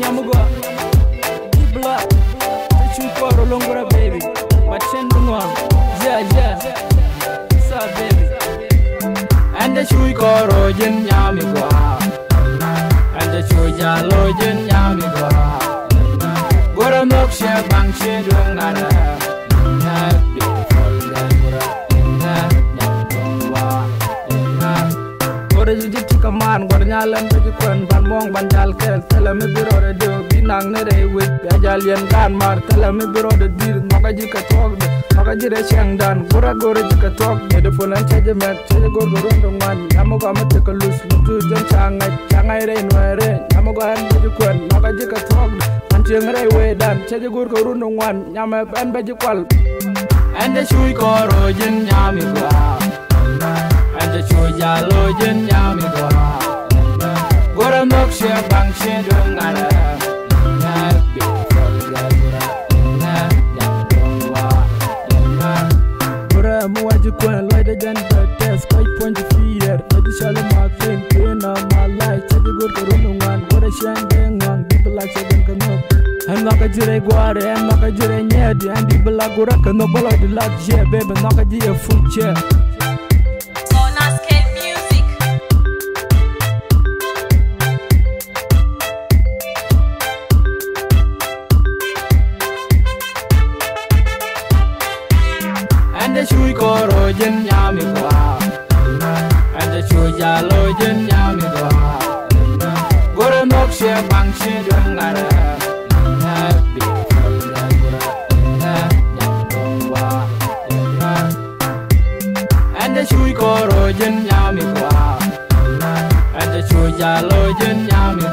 nyamugo di block tecunkoro longora baby. Macendugon ja ja sa baby. Ande cuy koro jen nyamigo ande cuy jalo jen nyamigo goro nok she bang she dongara ji kaman gwar nyalan ta ki kwen ban mong ban jal kel. Tela mi biro de dio bi nang ne re wit. Ya jal yen gan mar tela mi biro de dir maka ji ka tok de maka ji re cheng dan. Gora gora ji ka tok de de fonan che je met che gor gor ndo man. Ya mo ga ma te ka lus lutu jon changa changa re no re ya mo ga en ji kwen. Maka ji ka tok de an cheng re we dan. Che gor gor ndo man ya ma ben be ji kwal. And the ko ro jin ya mi jen nyami gwa Gora mok she bang she dung ara Na beautiful gura Na nyam dungwa Na Gora mu waji kwen loy de jan da test Koi ponji fiyer Loy shalo ma fin Kena ma lai Chadi gur kuru nungan Gora shan dengang Di belak shagan kanok En maka jire gware En maka jire nyedi En di belak gura kanok Baloy di lak je Bebe naka jie anh đã chui cò rồi dân nhau mình qua anh đã chui già lôi dân nhau mình qua gọi là nóc xe bằng xe đường là ra anh đã chui cò rồi dân nhau mình qua anh đã chui già lôi dân nhau mình